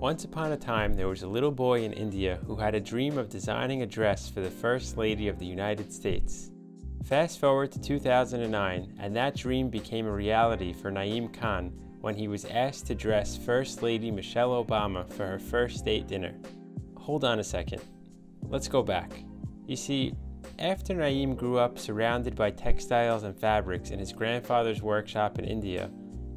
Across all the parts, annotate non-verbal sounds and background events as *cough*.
Once upon a time, there was a little boy in India who had a dream of designing a dress for the First Lady of the United States. Fast forward to 2009, and that dream became a reality for Naeem Khan when he was asked to dress First Lady Michelle Obama for her first state dinner. Hold on a second. Let's go back. You see, after Naeem grew up surrounded by textiles and fabrics in his grandfather's workshop in India,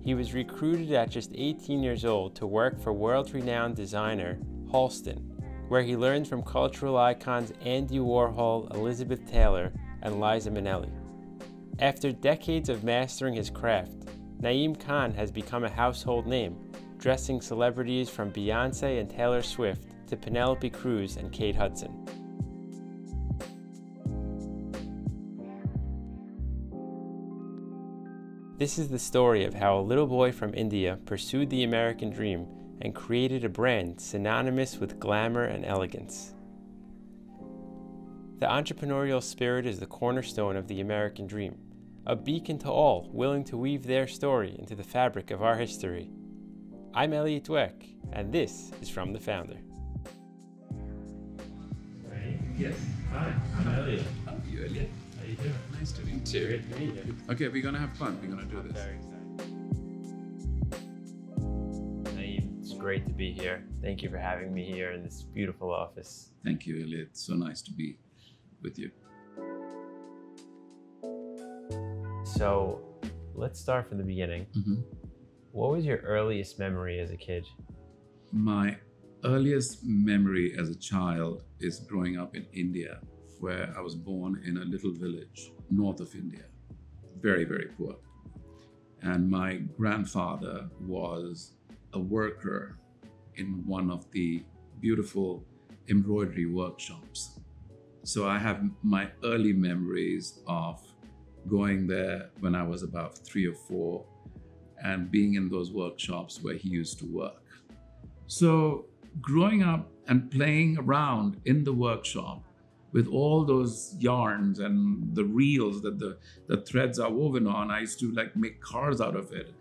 he was recruited at just 18 years old to work for world renowned designer Halston, where he learned from cultural icons Andy Warhol, Elizabeth Taylor, and Liza Minnelli. After decades of mastering his craft, Naeem Khan has become a household name, dressing celebrities from Beyonce and Taylor Swift to Penelope Cruz and Kate Hudson. This is the story of how a little boy from India pursued the American dream and created a brand synonymous with glamour and elegance. The entrepreneurial spirit is the cornerstone of the American dream, a beacon to all willing to weave their story into the fabric of our history. I'm Elliot Dweck, and this is From the Founder. Yes. Hi, I'm Elliot. Oh, you Elliot. How? Nice to meet you. Great to meet you. Okay, we're gonna have fun. We're gonna do this. Very excited. It's great to be here. Thank you for having me here in this beautiful office. Thank you, Elliot. So nice to be with you. So, let's start from the beginning. Mhm. What was your earliest memory as a kid? My earliest memory as a child is growing up in India, where I was born in a little village north of India, very, very poor. And my grandfather was a worker in one of the beautiful embroidery workshops. So I have my early memories of going there when I was about three or four and being in those workshops where he used to work. So, growing up and playing around in the workshop with all those yarns and the reels that the, the threads are woven on, I used to like make cars out of it.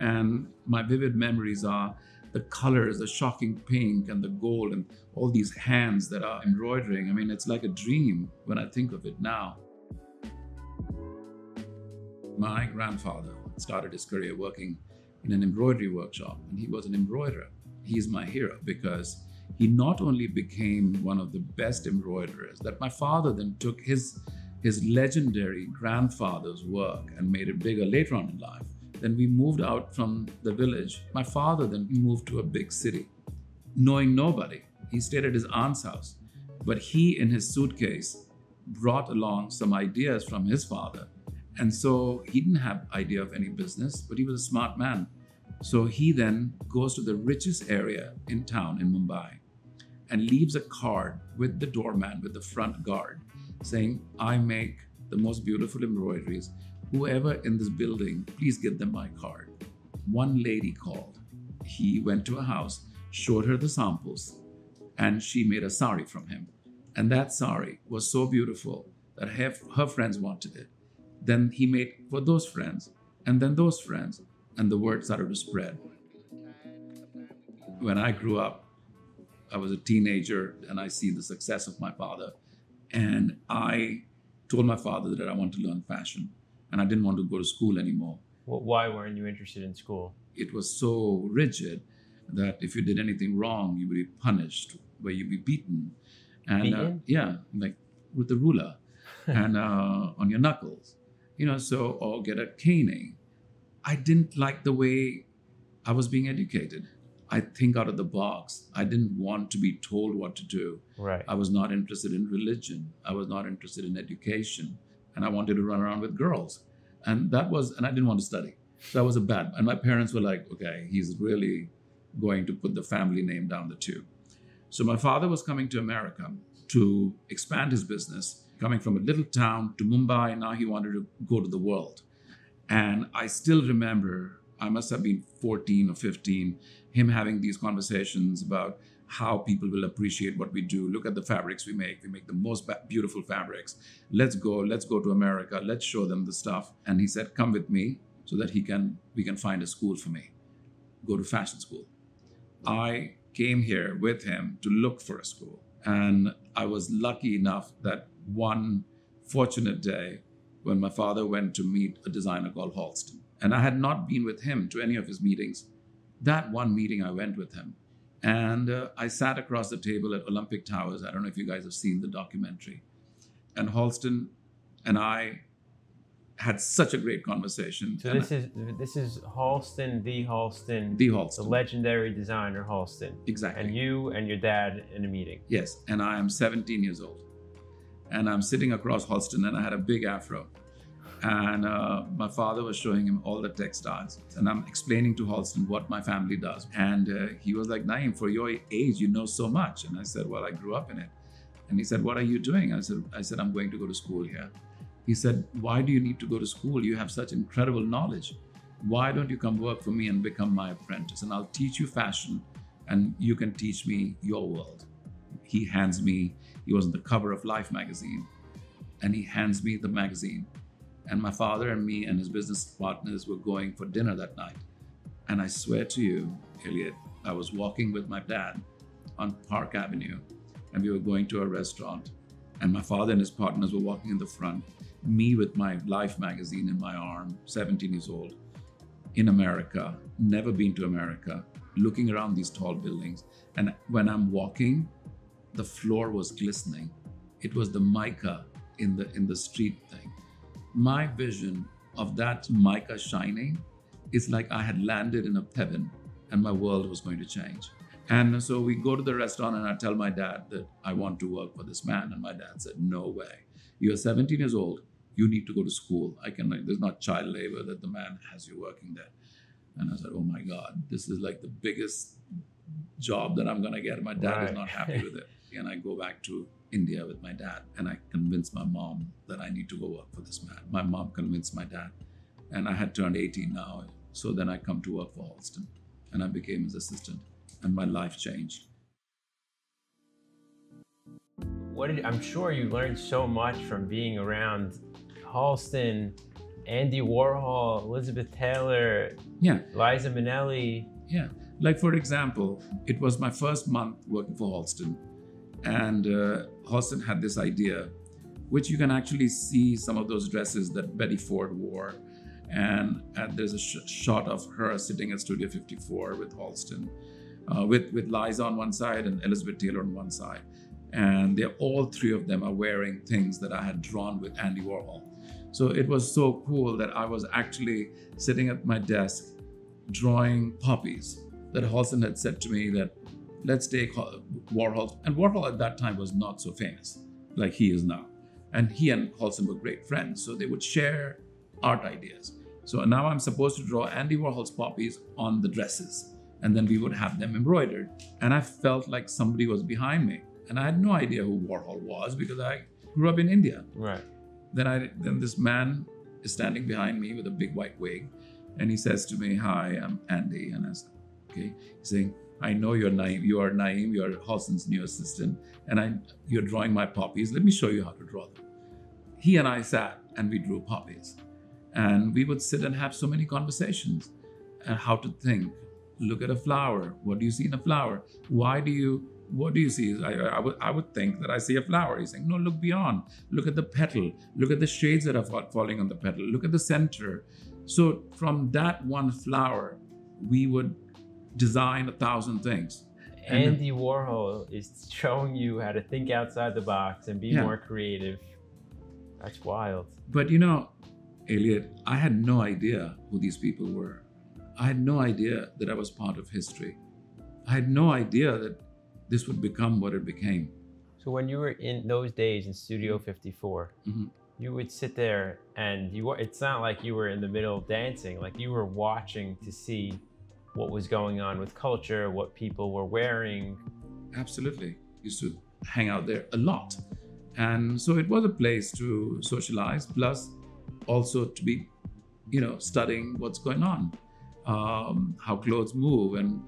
And my vivid memories are the colors, the shocking pink and the gold, and all these hands that are embroidering. I mean, it's like a dream when I think of it now. My grandfather started his career working in an embroidery workshop, and he was an embroiderer. He's my hero because he not only became one of the best embroiderers, that my father then took his, his legendary grandfather's work and made it bigger later on in life. Then we moved out from the village. My father then moved to a big city, knowing nobody. He stayed at his aunt's house, but he, in his suitcase, brought along some ideas from his father and so he didn't have idea of any business, but he was a smart man. So he then goes to the richest area in town in Mumbai and leaves a card with the doorman, with the front guard, saying, I make the most beautiful embroideries. Whoever in this building, please give them my card. One lady called. He went to a house, showed her the samples, and she made a sari from him. And that sari was so beautiful that her, her friends wanted it. Then he made for those friends, and then those friends, and the word started to spread. When I grew up, I was a teenager and I see the success of my father. And I told my father that I want to learn fashion and I didn't want to go to school anymore. Wh- Why weren't you interested in school? It was so rigid that if you did anything wrong, you would be punished, where you'd be beaten. And uh, yeah, like with a ruler *laughs* and uh, on your knuckles, you know, so, or get a caning. I didn't like the way I was being educated. I think out of the box. I didn't want to be told what to do. Right. I was not interested in religion. I was not interested in education. And I wanted to run around with girls. And that was, and I didn't want to study. So that was a bad. And my parents were like, okay, he's really going to put the family name down the tube. So my father was coming to America to expand his business, coming from a little town to Mumbai. Now he wanted to go to the world. And I still remember, I must have been 14 or 15, him having these conversations about how people will appreciate what we do. Look at the fabrics we make. We make the most beautiful fabrics. Let's go. Let's go to America. Let's show them the stuff. And he said, "Come with me, so that he can we can find a school for me. Go to fashion school." I came here with him to look for a school. And I was lucky enough that one fortunate day when my father went to meet a designer called Halston. And I had not been with him to any of his meetings. That one meeting, I went with him. And uh, I sat across the table at Olympic Towers. I don't know if you guys have seen the documentary. And Halston and I had such a great conversation. So And this is this is Halston, the Halston, the Halston, the legendary designer Halston, exactly. and you and your dad in a meeting. Yes, and I am 17 years old. And I'm sitting across Halston, and I had a big afro. And uh, my father was showing him all the textiles. And I'm explaining to Halston what my family does. And uh, he was like, Naeem, for your age, you know so much. And I said, Well, I grew up in it. And he said, What are you doing? I said, I said, I'm going to go to school here. He said, Why do you need to go to school? You have such incredible knowledge. Why don't you come work for me and become my apprentice? And I'll teach you fashion, and you can teach me your world. He hands me, he was on the cover of Life magazine, and he hands me the magazine. And my father and me and his business partners were going for dinner that night. And I swear to you, Elliot, I was walking with my dad on Park Avenue, and we were going to a restaurant. And my father and his partners were walking in the front, me with my Life magazine in my arm, 17 years old, in America, never been to America, looking around these tall buildings. And when I'm walking, the floor was glistening. It was the mica in the in the street thing. My vision of that mica shining is like I had landed in a heaven and my world was going to change. And so we go to the restaurant and I tell my dad that I want to work for this man. And my dad said, No way. You're 17 years old. You need to go to school. I can like there's not child labor that the man has you working there. And I said, Oh my God, this is like the biggest job that I'm gonna get. My dad is not happy with it. And I go back to India with my dad and I convinced my mom that I need to go work for this man. My mom convinced my dad. And I had turned 18 now. So then I come to work for Halston and I became his assistant and my life changed. What did, I'm sure you learned so much from being around Halston, Andy Warhol, Elizabeth Taylor, Yeah, Liza Minnelli. yeah. Like for example, it was my first month working for Halston, and uh, Halston had this idea, which you can actually see some of those dresses that Betty Ford wore, and, and there's a sh- shot of her sitting at Studio 54 with Halston, uh, with with Liza on one side and Elizabeth Taylor on one side, and they're all three of them are wearing things that I had drawn with Andy Warhol. So it was so cool that I was actually sitting at my desk drawing poppies that Halston had said to me that let's take uh, Warhol, and Warhol at that time was not so famous like he is now. And he and Halston were great friends, so they would share art ideas. So now I'm supposed to draw Andy Warhol's poppies on the dresses, and then we would have them embroidered. And I felt like somebody was behind me, and I had no idea who Warhol was because I grew up in India. Right. Then I then this man is standing behind me with a big white wig, and he says to me, "Hi, I'm Andy." And I said, "Okay." He's saying, "I know you're Naeem. You are Naeem. You're Halston's new assistant, and I you're drawing my poppies. Let me show you how to draw them." He and I sat and we drew poppies, and we would sit and have so many conversations, and how to think. Look at a flower. What do you see in a flower? Why do you what do you see? I, I, would, I would think that I see a flower. He's saying, no, look beyond. Look at the petal. Look at the shades that are falling on the petal. Look at the center. So from that one flower, we would design a thousand things. And Andy Warhol is showing you how to think outside the box and be Yeah. more creative. That's wild. But you know, Elliot, I had no idea who these people were. I had no idea that I was part of history. I had no idea that this would become what it became. So when you were in those days in Studio 54, Mhm. you would sit there and you were, it's not like you were in the middle of dancing, like you were watching to see what was going on with culture, what people were wearing. Absolutely. Used to hang out there a lot. And so it was a place to socialize, plus also to be, you know, studying what's going on, um, how clothes move. And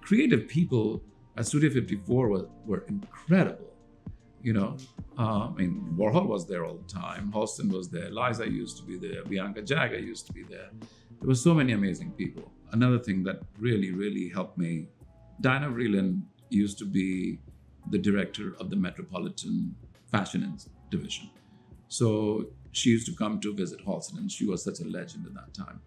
creative people at Studio 54 were, were incredible. You know, uh, I mean, Warhol was there all the time. Halston was there. Liza used to be there. Bianca Jagger used to be there. There were so many amazing people. Another thing that really, really helped me Diana Vreeland used to be the director of the Metropolitan Fashion Division. So she used to come to visit Halston, and she was such a legend at that time.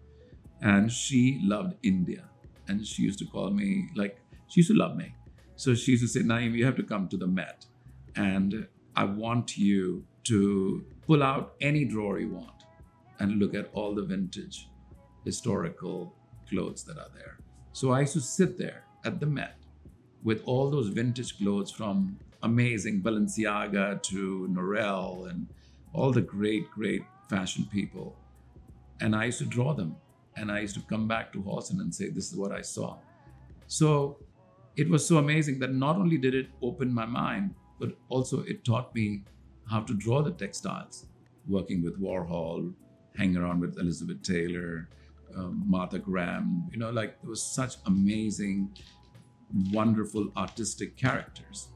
And she loved India. And she used to call me, like, she used to love me. So she used to say, Naeem, you have to come to the Met. And I want you to pull out any drawer you want and look at all the vintage historical clothes that are there. So I used to sit there at the Met with all those vintage clothes from amazing Balenciaga to Norell and all the great, great fashion people. And I used to draw them. And I used to come back to Halston and say, This is what I saw. So it was so amazing that not only did it open my mind, but also it taught me how to draw the textiles, working with Warhol, hanging around with Elizabeth Taylor, um, Martha Graham. You know, like there was such amazing, wonderful artistic characters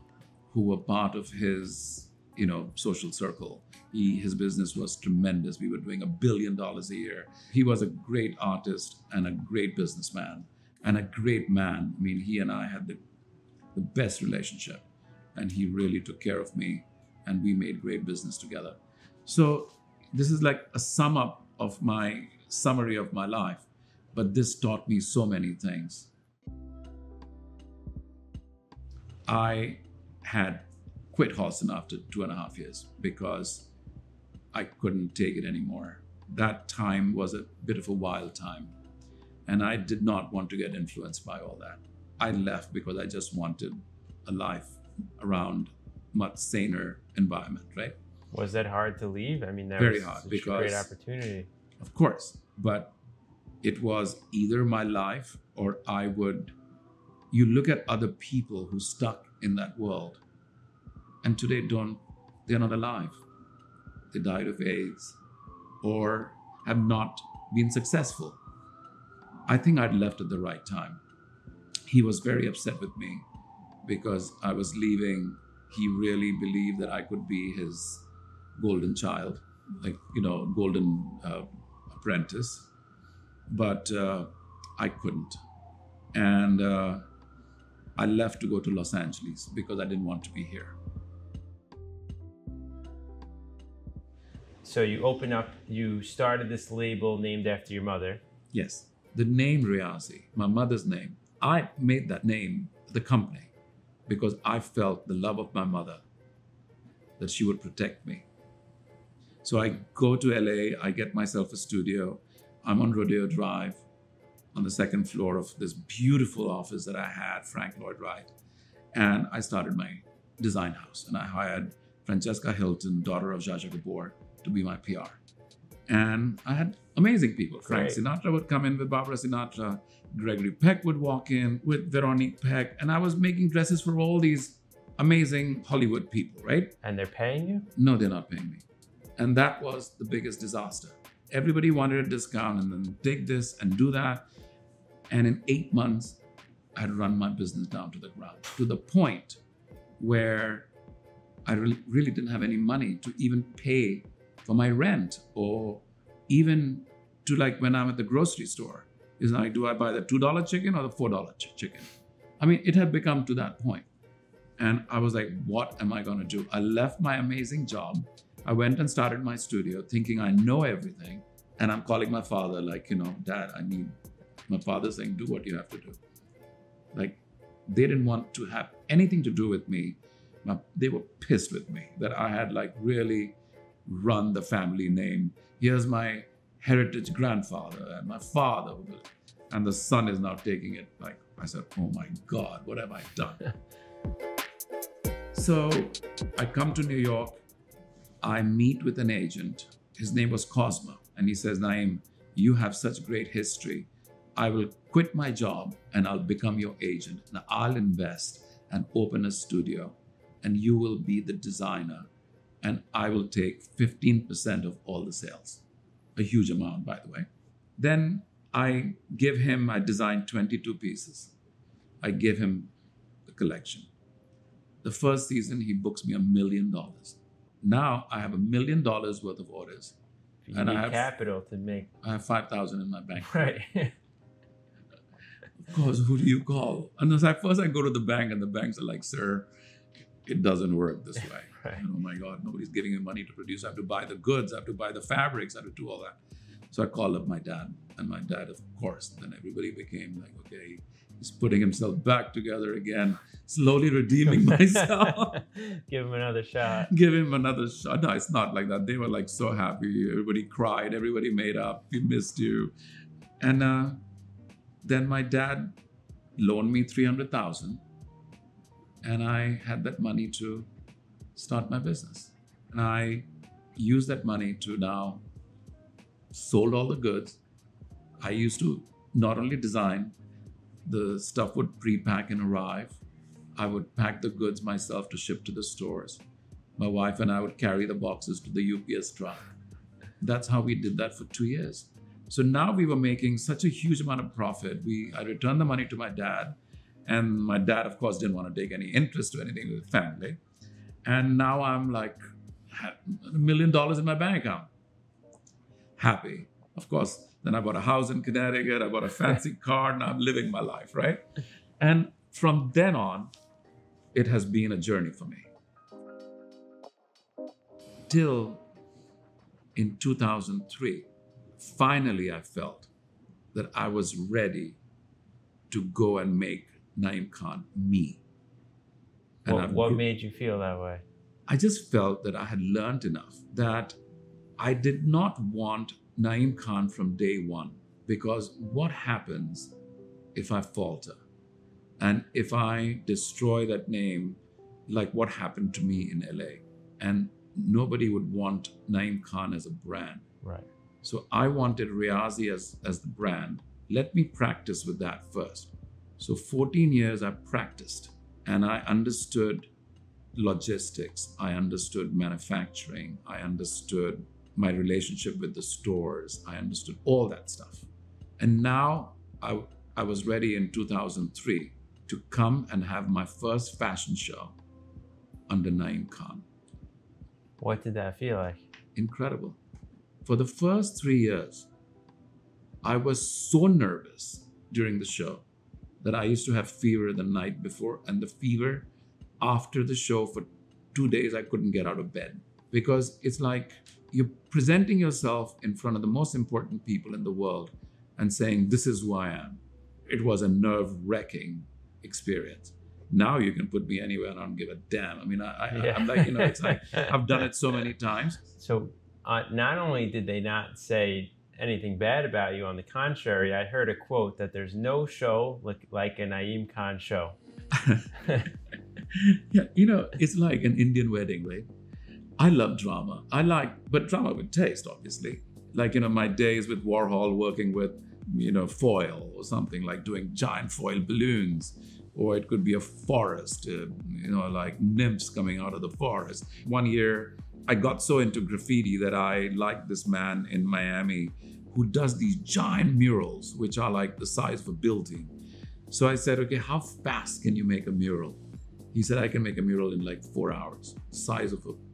who were part of his, you know, social circle. He, his business was tremendous. We were doing a billion dollars a year. He was a great artist and a great businessman and a great man. I mean, he and I had the, the best relationship, and he really took care of me, and we made great business together. So, this is like a sum up of my summary of my life, but this taught me so many things. I had quit Halston after two and a half years because I couldn't take it anymore. That time was a bit of a wild time. And I did not want to get influenced by all that. I left because I just wanted a life around much saner environment, right? Was that hard to leave? I mean, that Very was hard such a great opportunity. Of course. But it was either my life or I would. You look at other people who stuck in that world and today don't, they're not alive. They died of AIDS or have not been successful. I think I'd left at the right time. He was very upset with me because I was leaving. He really believed that I could be his golden child, like, you know, golden uh, apprentice. But uh, I couldn't. And uh, I left to go to Los Angeles because I didn't want to be here. So you open up, you started this label named after your mother. Yes. The name Riazee, my mother's name, I made that name the company because I felt the love of my mother that she would protect me. So I go to LA, I get myself a studio. I'm on Rodeo Drive on the second floor of this beautiful office that I had, Frank Lloyd Wright. And I started my design house and I hired Francesca Hilton, daughter of Zsa Gabor, to be my PR. And I had amazing people. Frank Great. Sinatra would come in with Barbara Sinatra. Gregory Peck would walk in with Veronique Peck. And I was making dresses for all these amazing Hollywood people, right? And they're paying you? No, they're not paying me. And that was the biggest disaster. Everybody wanted a discount and then take this and do that. And in eight months, I had run my business down to the ground to the point where I really, really didn't have any money to even pay for my rent or even to like when I'm at the grocery store. Is like, do I buy the $2 chicken or the $4 ch- chicken? I mean, it had become to that point. And I was like, what am I going to do? I left my amazing job. I went and started my studio thinking I know everything. And I'm calling my father, like, you know, dad, I need my father saying, do what you have to do. Like, they didn't want to have anything to do with me. My, they were pissed with me that I had, like, really run the family name. Here's my heritage grandfather and my father. And the son is now taking it. Like, I said, oh my God, what have I done? *laughs* So I come to New York. I meet with an agent. His name was Cosmo. And he says, Naeem, you have such great history. I will quit my job and I'll become your agent. Now I'll invest and open a studio, and you will be the designer. And I will take 15% of all the sales. A huge amount, by the way. Then I give him, I designed 22 pieces. I give him the collection. The first season, he books me a million dollars. Now I have a million dollars worth of orders. You And I have- capital to make I have 5,000 in my bank. right. Of course, who do you call? And as I first I go to the bank, and the banks are like, sir, it doesn't work this *laughs* way. Right. And, oh my God, nobody's giving me money to produce. I have to buy the goods, I have to buy the fabrics, I have to do all that. So I called up my dad, and my dad, of course, then everybody became like, okay, he's putting himself back together again, slowly redeeming myself. *laughs* Give him another shot. Give him another shot. No, it's not like that. They were like so happy. Everybody cried. Everybody made up. We missed you. And uh, then my dad loaned me 300,000 and I had that money to start my business. And I used that money to now sold all the goods. I used to not only design, the stuff would pre-pack and arrive. I would pack the goods myself to ship to the stores. My wife and I would carry the boxes to the UPS truck. That's how we did that for two years. So now we were making such a huge amount of profit. We I returned the money to my dad, and my dad, of course, didn't want to take any interest or anything with the family. And now I'm like a million dollars in my bank account. Happy. Of course, then I bought a house in Connecticut, I bought a fancy *laughs* car, and I'm living my life, right? *laughs* And from then on, it has been a journey for me. Till in 2003, finally I felt that I was ready to go and make Naeem Khan me. And What, what made you feel that way? I just felt that I had learned enough that I did not want Naeem Khan from day one because what happens if I falter? And if I destroy that name, like what happened to me in LA? And nobody would want Naeem Khan as a brand. Right. So I wanted Riazee as, as the brand. Let me practice with that first. So 14 years I practiced and I understood logistics. I understood manufacturing. I understood my relationship with the stores. I understood all that stuff. And now I, I was ready in 2003 to come and have my first fashion show under Naeem Khan What did that feel like? incredible. For the first three years, I was so nervous during the show that I used to have fever the night before, and the fever after the show for two days, I couldn't get out of bed because it's like you're presenting yourself in front of the most important people in the world and saying, This is who I am. It was a nerve wracking experience. Now you can put me anywhere and I don't give a damn. I mean, I, I, Yeah. I'm like, you know, it's like *laughs* I've done it so many times. So, uh, not only did they not say anything bad about you, on the contrary, I heard a quote that there's no show like, like a Naeem Khan show. *laughs* yeah, you know, it's like an Indian wedding, right? I love drama. I like, but drama with taste, obviously. Like, you know, my days with Warhol working with, you know, foil or something like doing giant foil balloons, or it could be a forest, uh, you know, like nymphs coming out of the forest. One year, I got so into graffiti that I liked this man in Miami who does these giant murals, which are like the size of a building. So I said, okay, how fast can you make a mural? He said, I can make a mural in like four hours, size of a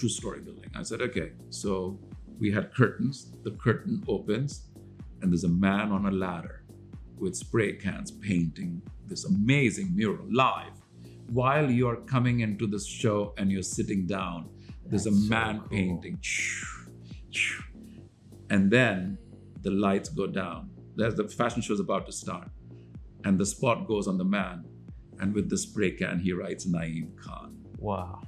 two story building. I said, okay. So we had curtains. The curtain opens, and there's a man on a ladder with spray cans painting this amazing mural live. While you're coming into this show and you're sitting down, there's a That's so man cool. painting. And then the lights go down. There's the fashion show is about to start. And the spot goes on the man. And with the spray can, he writes Naeem Khan Wow.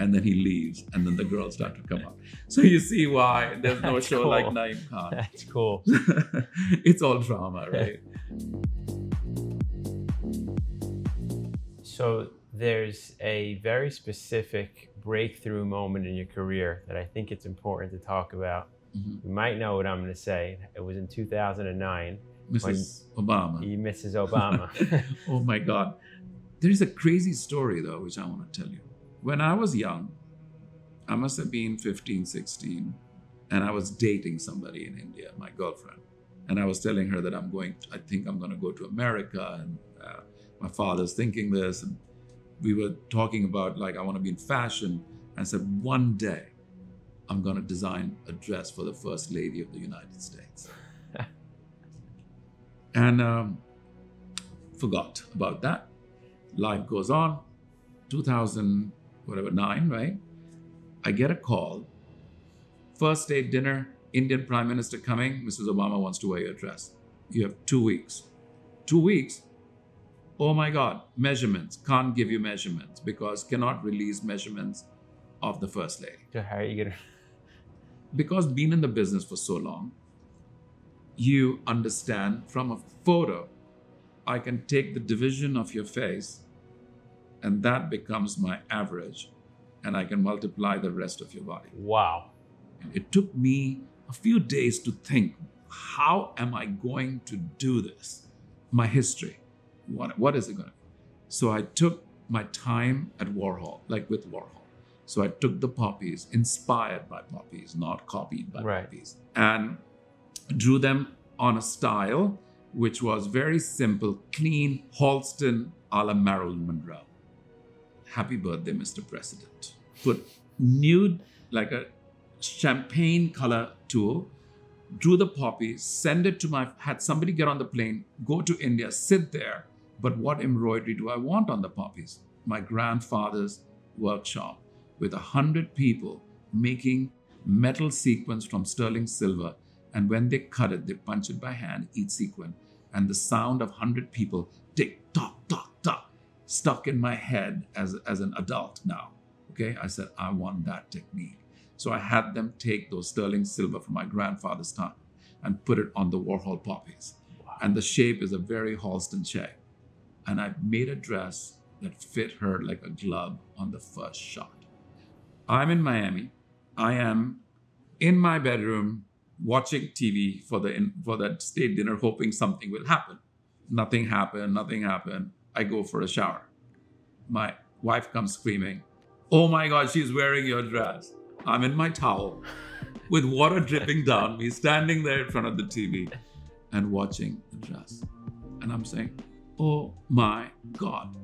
And then he leaves, and then the girls start to come up. So you see why there's no *laughs* That's show like cool. Naeem Khan. That's cool. *laughs* it's all drama, *laughs* right? So there's a very specific breakthrough moment in your career that I think it's important to talk about. Mhm. You might know what I'm going to say. It was in 2009. Mrs. Obama. Mrs. Obama. oh my God. There is a crazy story, though, which I want to tell you. When I was young, I must have been 15, 16, and I was dating somebody in India, my girlfriend. And I was telling her that I'm going, I think I'm going to go to America, and uh, my father's thinking this. And we were talking about, like, I want to be in fashion. And I said, one day, I'm going to design a dress for the First Lady of the United States. *laughs* and um, forgot about that. Life goes on. 2000, whatever, nine, right? I get a call. First day dinner, Indian Prime Minister coming. Mrs. Obama wants to wear your dress. You have two weeks. Two weeks? Oh my God, measurements. Can't give you measurements because cannot release measurements of the First Lady. So how are you gonna? Because being in the business for so long, you understand from a photo, I can take the division of your face and that becomes my average and I can multiply the rest of your body. Wow. It took me a few days to think how am I going to do this? My history. What, what is it going to be? So I took my time at Warhol, like with Warhol. So I took the poppies, inspired by poppies, not copied by Right. poppies, and drew them on a style which was very simple, clean, Halston a la Marilyn Monroe. Happy birthday, Mr. President. Put nude, like a champagne color tulle, drew the poppy, send it to my, had somebody get on the plane, go to India, sit there. But what embroidery do I want on the poppies? My grandfather's workshop with a hundred people making metal sequins from sterling silver. And when they cut it, they punch it by hand, each sequin. And the sound of hundred people tick, tock, tock, tock, stuck in my head as, as an adult now. Okay, I said, I want that technique. So I had them take those sterling silver from my grandfather's time and put it on the Warhol poppies. And the shape is a very Halston shape. And I made a dress that fit her like a glove on the first shot. I'm in Miami. I am in my bedroom watching TV for the for that state dinner, hoping something will happen. Nothing happened. Nothing happened. I go for a shower. My wife comes screaming, "Oh my God, she's wearing your dress!" I'm in my towel with water dripping down me, standing there in front of the TV and watching the dress. And I'm saying, Oh my God.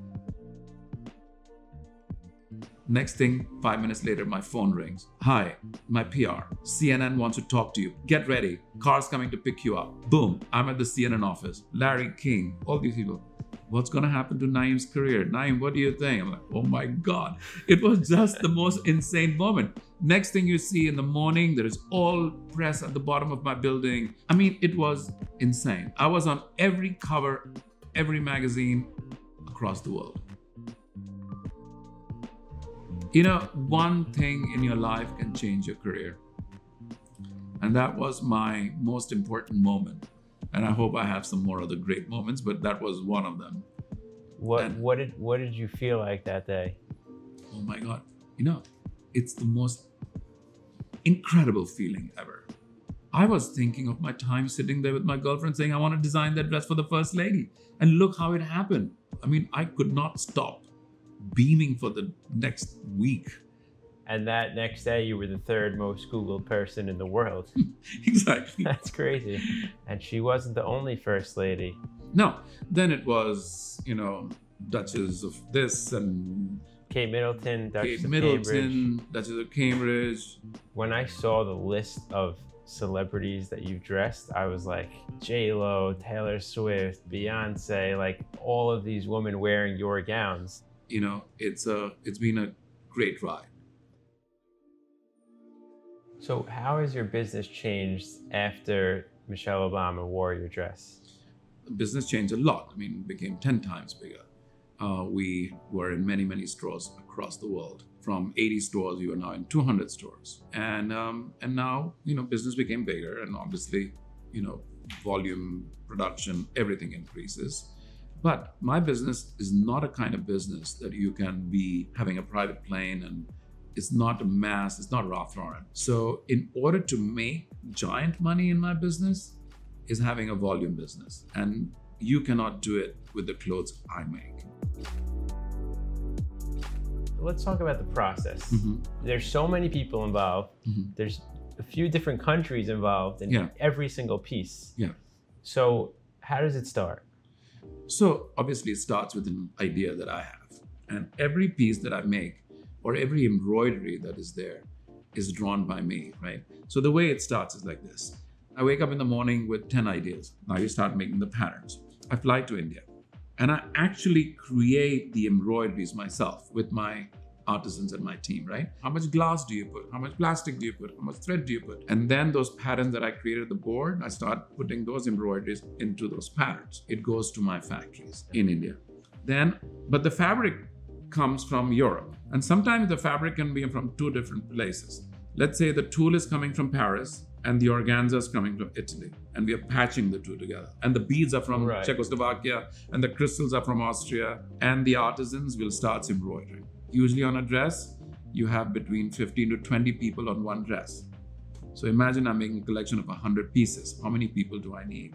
Next thing, five minutes later, my phone rings. Hi, my PR. CNN wants to talk to you. Get ready. Car's coming to pick you up. Boom, I'm at the CNN office. Larry King, all these people. What's going to happen to Naeem's career? Naeem, what do you think? I'm like, oh my God. It was just the most insane moment. Next thing you see in the morning, there is all press at the bottom of my building. I mean, it was insane. I was on every cover, every magazine across the world. You know, one thing in your life can change your career. And that was my most important moment. And I hope I have some more other great moments, but that was one of them. What And- what did what did you feel like that day? Oh my God. You know, it's the most incredible feeling ever. I was thinking of my time sitting there with my girlfriend saying, I want to design that dress for the first lady. And look how it happened. I mean, I could not stop beaming for the next week. And that next day, you were the third most Googled person in the world. *laughs* exactly. *laughs* That's crazy. And she wasn't the only first lady. No, then it was, you know, Duchess of this and Kate Middleton, Duchess Kate of Middleton, Cambridge. Duchess of Cambridge. When I saw the list of celebrities that you've dressed, I was like J Lo, Taylor Swift, Beyonce, like all of these women wearing your gowns. You know, it's a it's been a great ride. So, how has your business changed after Michelle Obama wore your dress? business changed a lot. I mean, it became 10 times bigger. Uh, we were in many, many stores across the world. From 80 stores, we were now in 200 stores. And, um, and now, you know, business became bigger and obviously, you know, volume, production, everything increases. But my business is not a kind of business that you can be having a private plane and it's not a mass, it's not Ralph Lauren. So, in order to make giant money in my business, is having a volume business. And you cannot do it with the clothes I make. Let's talk about the process. Mhm. There's so many people involved. Mhm. There's a few different countries involved in Yeah. every single piece. Yeah. So, how does it start? So obviously it starts with an idea that I have. And every piece that I make or every embroidery that is there is drawn by me, right? So the way it starts is like this. I wake up in the morning with 10 ideas. Now you start making the patterns. I fly to India. And I actually create the embroideries myself with my artisans and my team, right? How much glass do you put? How much plastic do you put? How much thread do you put? And then those patterns that I created at the board, I start putting those embroideries into those patterns. It goes to my factories in India. Then, but the fabric comes from Europe. And sometimes the fabric can be from two different places. Let's say the tulle is coming from Paris and the organza is coming from Italy, and we are patching the two together. And the beads are from Right. Czechoslovakia, and the crystals are from Austria, and the artisans will start embroidering. Usually on a dress, you have between 15 to 20 people on one dress. So imagine I'm making a collection of 100 pieces. How many people do I need?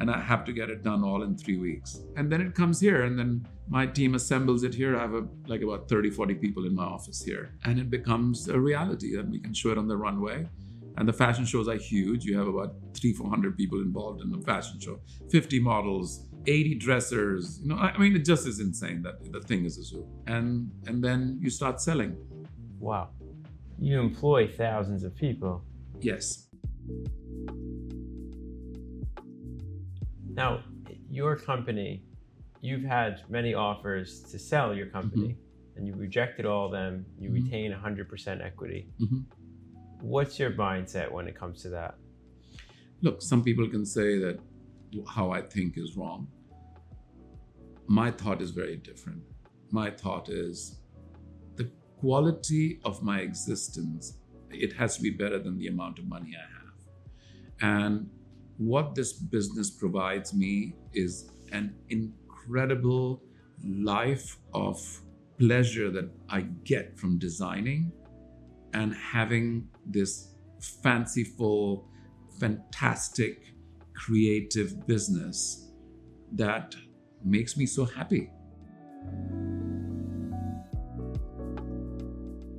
And I have to get it done all in three weeks. And then it comes here, and then my team assembles it here. I have a, like about 30, 40 people in my office here. And it becomes a reality that we can show it on the runway. And the fashion shows are huge. You have about three, 400 people involved in the fashion show, 50 models, 80 dressers. You know, I I mean, it just is insane that the thing is a zoo. And and then you start selling. Wow. You employ thousands of people. Yes. Now, your company, you've had many offers to sell your company, and you rejected all of them. You Mhm. retain 100% equity. Mhm. What's your mindset when it comes to that? Look, some people can say that how I think is wrong. My thought is very different. My thought is the quality of my existence, it has to be better than the amount of money I have. And what this business provides me is an incredible life of pleasure that I get from designing and having this fanciful, fantastic, creative business that makes me so happy.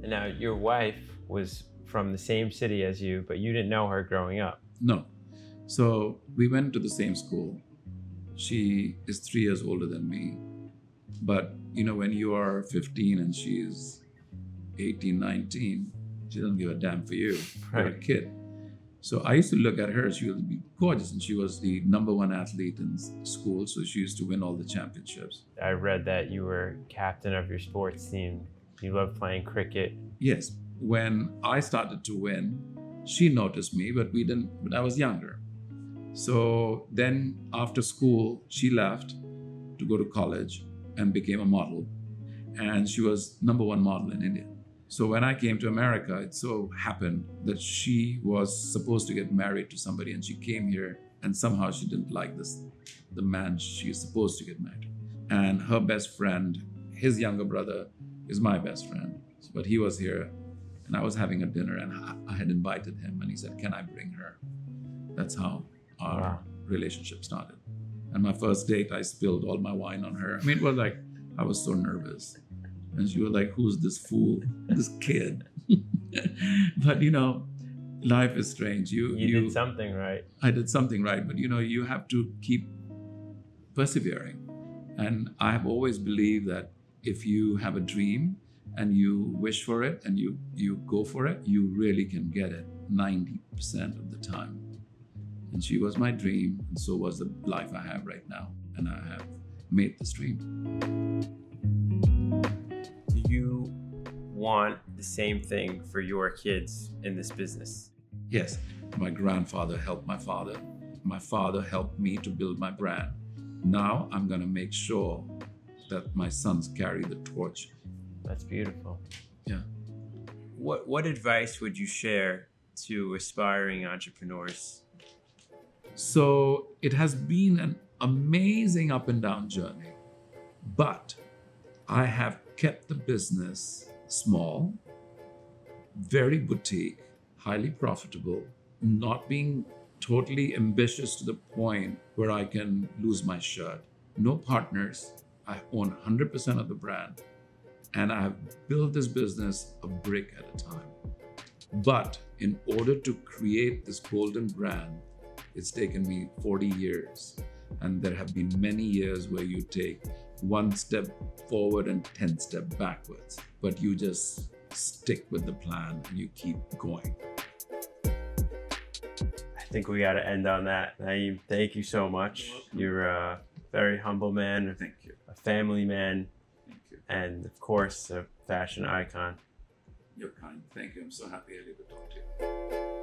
Now, your wife was from the same city as you, but you didn't know her growing up. No. So we went to the same school. She is three years older than me. But, you know, when you are 15 and she is 18, 19, she doesn't give a damn for you. You're a kid. So I used to look at her. She would be gorgeous, and she was the number one athlete in school. So she used to win all the championships. I read that you were captain of your sports team. You love playing cricket. Yes, when I started to win, she noticed me, but we didn't. But I was younger. So then, after school, she left to go to college and became a model, and she was number one model in India. So when I came to America, it so happened that she was supposed to get married to somebody, and she came here, and somehow she didn't like this, the man she is supposed to get married. And her best friend, his younger brother, is my best friend, but he was here, and I was having a dinner, and I- I had invited him, and he said, "Can I bring her?" That's how our Wow. relationship started. And my first date, I spilled all my wine on her. I mean, it was like I was so nervous. And she was like, Who's this fool? This kid. *laughs* but you know, life is strange. You, You, did something right. I did something right, but you know, you have to keep persevering. And I have always believed that if you have a dream and you wish for it and you you go for it, you really can get it 90% of the time. And she was my dream, and so was the life I have right now. And I have made this dream. Do you want the same thing for your kids in this business? Yes, my grandfather helped my father. My father helped me to build my brand. Now I'm going to make sure that my sons carry the torch. That's beautiful. Yeah. What what advice would you share to aspiring entrepreneurs? So it has been an amazing up and down journey, but I have kept the business small, very boutique, highly profitable, not being totally ambitious to the point where I can lose my shirt. No partners. I own 100% of the brand, and I have built this business a brick at a time. But in order to create this golden brand, it's taken me 40 years. And there have been many years where you take one step forward and 10 step backwards, but you just stick with the plan and you keep going. I think we got to end on that. Naeem, thank you so much. You're a very humble man, Thank you. a family man, Thank you. and of course, a fashion icon. You're kind. Thank you. I'm so happy I able to talk to you.